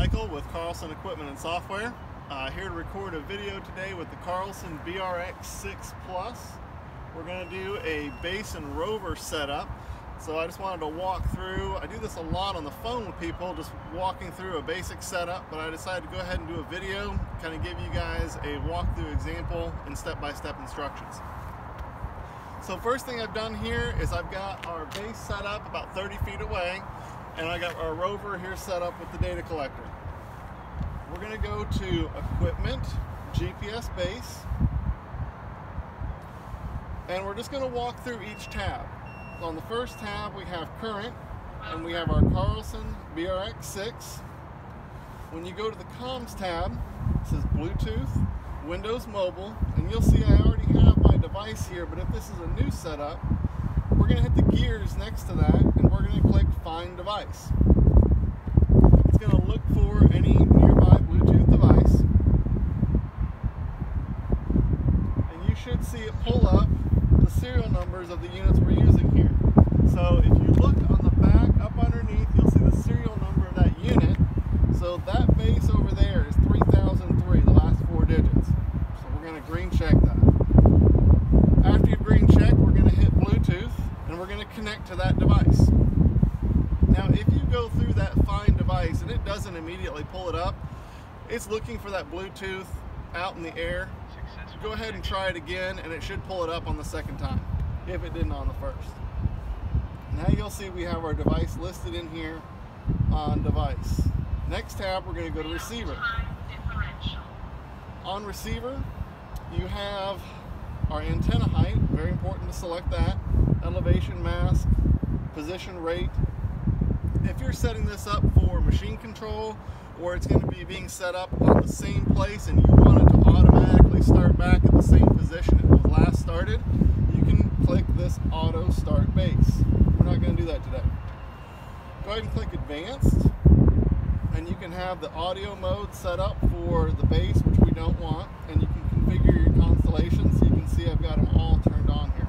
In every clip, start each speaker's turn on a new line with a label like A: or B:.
A: Michael with Carlson Equipment and Software. Uh, here to record a video today with the Carlson BRX6 Plus. We're going to do a base and rover setup. So I just wanted to walk through, I do this a lot on the phone with people, just walking through a basic setup, but I decided to go ahead and do a video, kind of give you guys a walkthrough example and step-by-step -step instructions. So first thing I've done here is I've got our base set up about 30 feet away and I got our rover here set up with the data collector. We're going to go to Equipment, GPS Base, and we're just going to walk through each tab. On the first tab we have Current, and we have our Carlson BRX6. When you go to the Comms tab, it says Bluetooth, Windows Mobile, and you'll see I already have my device here, but if this is a new setup, we're going to hit the gears next to that and we're going to click find device. It's going to look for any nearby Bluetooth device see it pull up the serial numbers of the units we're using here. So if you look on the back up underneath you'll see the serial number of that unit. So that base over there is 3003, the last four digits. So we're going to green check that. After you've green checked, we're going to hit Bluetooth and we're going to connect to that device. Now if you go through that find device and it doesn't immediately pull it up, it's looking for that Bluetooth out in the air. Go ahead and try it again and it should pull it up on the second time, if it didn't on the first. Now you'll see we have our device listed in here on device. Next tab we're going to go to receiver. On receiver you have our antenna height, very important to select that, elevation mask, position rate. If you're setting this up for machine control or it's going to be being set up on the same place and you want to automatically start back at the same position it was last started, you can click this auto start base. We're not going to do that today. Go ahead and click advanced and you can have the audio mode set up for the base which we don't want and you can configure your constellation so you can see I've got them all turned on here.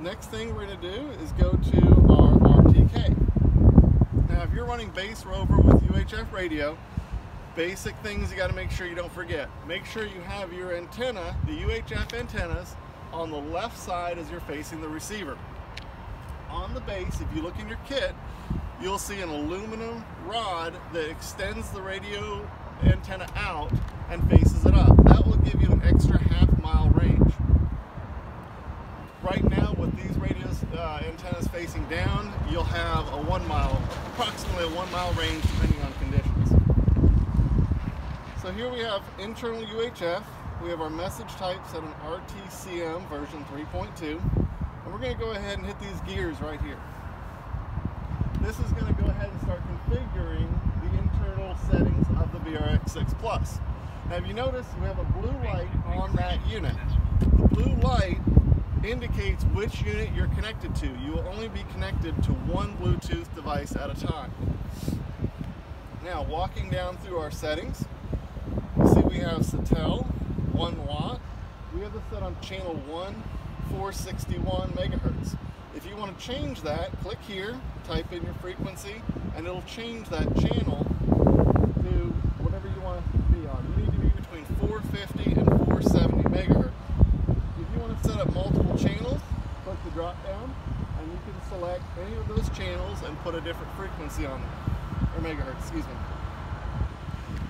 A: Next thing we're going to do is go to our RTK. Now if you're running base rover with UHF radio, basic things you got to make sure you don't forget. Make sure you have your antenna, the UHF antennas, on the left side as you're facing the receiver. On the base, if you look in your kit, you'll see an aluminum rod that extends the radio antenna out and faces it up. That will give you an extra half mile range. Right now with these radios uh, antennas facing down, you'll have a one mile, approximately a one mile range depending on conditions. So here we have internal UHF, we have our message type set on RTCM version 3.2, and we're going to go ahead and hit these gears right here. This is going to go ahead and start configuring the internal settings of the BRX6 Plus. Now if you notice, we have a blue light on that unit. The blue light indicates which unit you're connected to. You will only be connected to one Bluetooth device at a time. Now, walking down through our settings, we have Satel, 1 watt. We have this set on channel 1, 461 megahertz. If you want to change that, click here, type in your frequency, and it'll change that channel to whatever you want to be on. You need to be between 450 and 470 megahertz. If you want to set up multiple channels, click the drop down, and you can select any of those channels and put a different frequency on them, or megahertz, excuse me.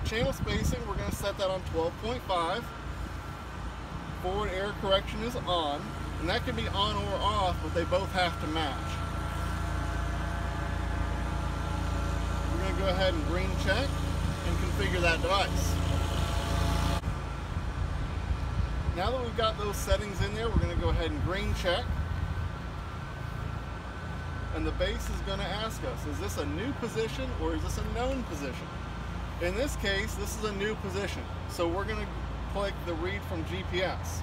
A: Channel spacing, we're going to set that on 12.5. Forward error correction is on, and that can be on or off, but they both have to match. We're going to go ahead and green check and configure that device. Now that we've got those settings in there, we're going to go ahead and green check. And the base is going to ask us, is this a new position or is this a known position? In this case, this is a new position. So we're going to click the read from GPS.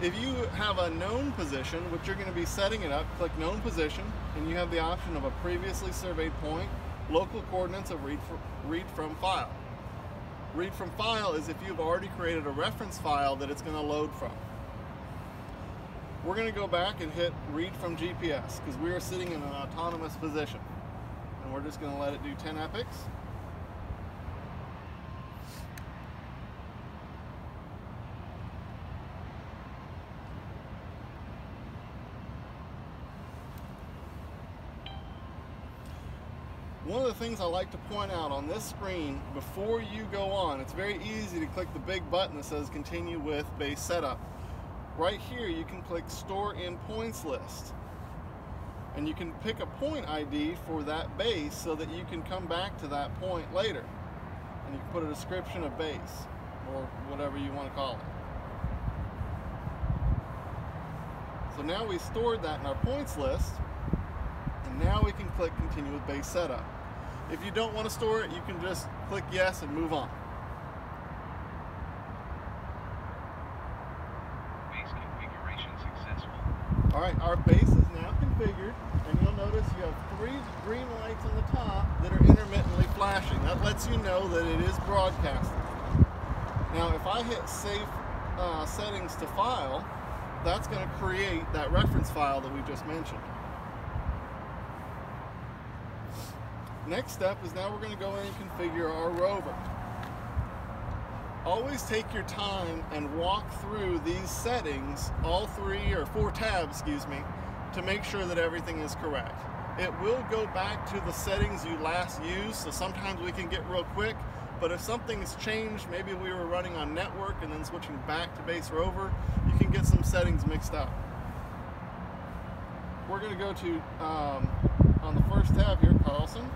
A: If you have a known position, which you're going to be setting it up, click known position, and you have the option of a previously surveyed point, local coordinates of read, read from file. Read from file is if you've already created a reference file that it's going to load from. We're going to go back and hit read from GPS because we are sitting in an autonomous position. and we're just going to let it do 10 epochs. One of the things I like to point out on this screen before you go on, it's very easy to click the big button that says continue with base setup. Right here you can click store in points list and you can pick a point ID for that base so that you can come back to that point later and you can put a description of base or whatever you want to call it. So now we stored that in our points list and now we can click continue with base setup. If you don't want to store it, you can just click yes and move on.
B: Base configuration successful.
A: All right, our base is now configured, and you'll notice you have three green lights on the top that are intermittently flashing. That lets you know that it is broadcasting. Now, if I hit save uh, settings to file, that's going to create that reference file that we just mentioned. Next step is now we're going to go in and configure our rover. Always take your time and walk through these settings, all three or four tabs, excuse me, to make sure that everything is correct. It will go back to the settings you last used, so sometimes we can get real quick, but if something's changed, maybe we were running on network and then switching back to base rover, you can get some settings mixed up. We're going to go to, um, on the first tab here, Carlson,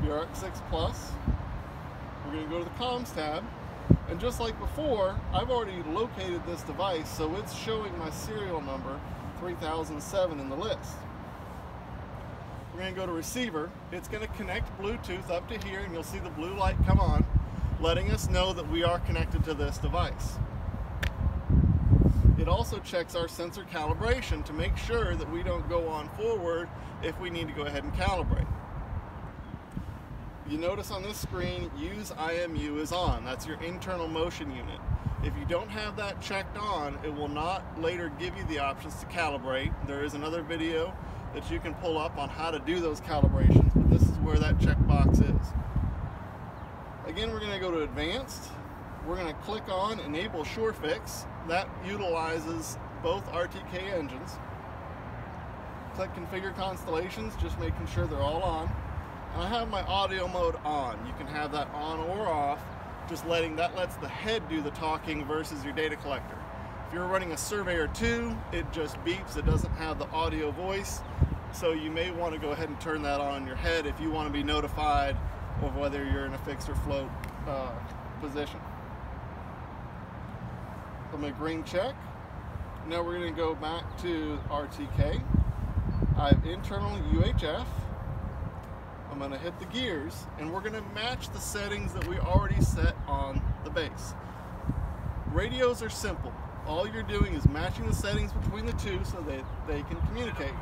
A: BRX6 Plus. We're going to go to the comms tab, and just like before, I've already located this device, so it's showing my serial number 3007 in the list. We're going to go to receiver. It's going to connect Bluetooth up to here, and you'll see the blue light come on, letting us know that we are connected to this device. It also checks our sensor calibration to make sure that we don't go on forward if we need to go ahead and calibrate. You notice on this screen, use IMU is on. That's your internal motion unit. If you don't have that checked on, it will not later give you the options to calibrate. There is another video that you can pull up on how to do those calibrations, but this is where that checkbox is. Again, we're gonna go to advanced. We're gonna click on enable SureFix. That utilizes both RTK engines. Click configure constellations, just making sure they're all on. And I have my audio mode on. You can have that on or off, just letting that lets the head do the talking versus your data collector. If you're running a Surveyor 2, it just beeps. It doesn't have the audio voice. So you may want to go ahead and turn that on in your head if you want to be notified of whether you're in a fixed or float uh, position. Going to green check. Now we're going to go back to RTK. I have internal UHF. I'm going to hit the gears and we're going to match the settings that we already set on the base. Radios are simple. All you're doing is matching the settings between the two so that they can communicate.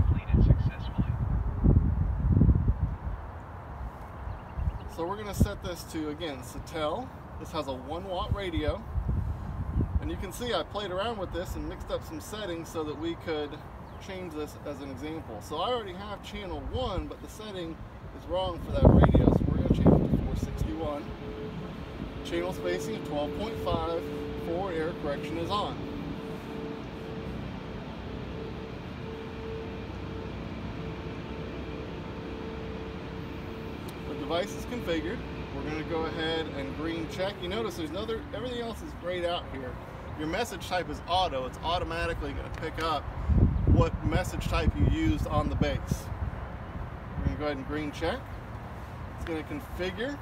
A: So we're going to set this to, again, Satel. This has a 1 watt radio. And you can see I played around with this and mixed up some settings so that we could change this as an example. So I already have channel 1, but the setting is wrong for that radio, so we're going to change it to 461. Channel spacing at 12.5, forward error correction is on. The device is configured. We're going to go ahead and green check. You notice there's another, everything else is grayed out here. Your message type is auto. It's automatically going to pick up what message type you used on the base. We're going to go ahead and green check. It's going to configure.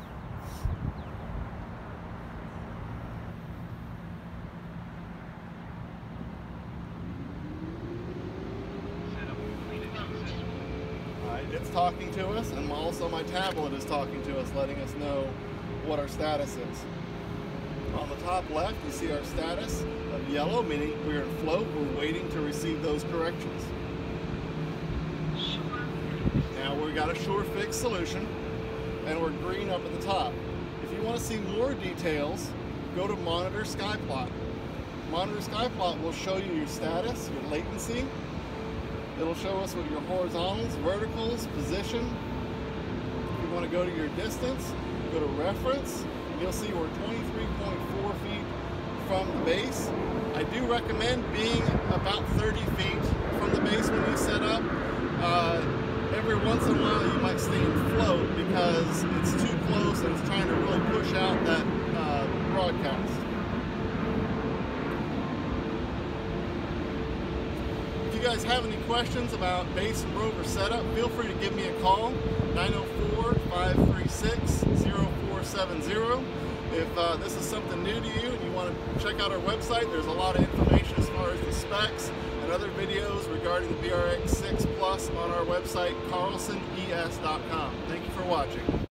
A: It's talking to us, and also my tablet is talking to us, letting us know what our status is. On the top left, you see our status of yellow, meaning we're in float, we're waiting to receive those corrections. Now we've got a SureFix solution, and we're green up at the top. If you want to see more details, go to Monitor Skyplot. Monitor Skyplot will show you your status, your latency. It'll show us what your horizontals, verticals, position, If you want to go to your distance, go to reference. You'll see we're 23.4 feet from the base. I do recommend being about 30 feet from the base when you set up. Uh, every once in a while you might stay in float because it's too close and it's trying to really push out that uh, broadcast. If you guys have any questions about base and rover setup, feel free to give me a call, 904-536-0470. If uh, this is something new to you and you want to check out our website, there's a lot of information as far as the specs and other videos regarding the BRX 6 Plus on our website, carlsones.com. Thank you for watching.